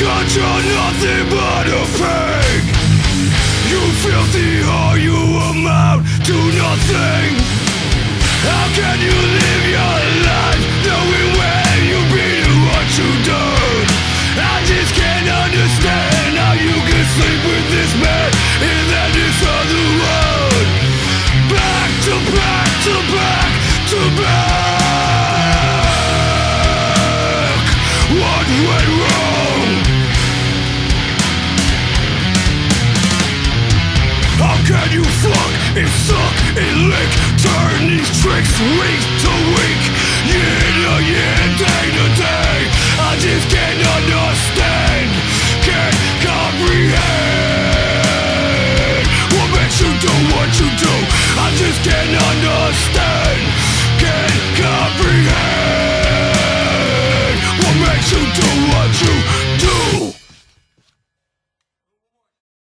Cause you're nothing but a pig You filthy whore, you amount to nothing. How can you live your life knowing where you've been and what you've done? I just can't understand how you can sleep with this man and then this other one Back to back to back to back. What went fuck and suck and lick. Turn these tricks week to week. Year to year, day to day. I just can't understand. Can't comprehend. What makes you do what you do. I just can't understand.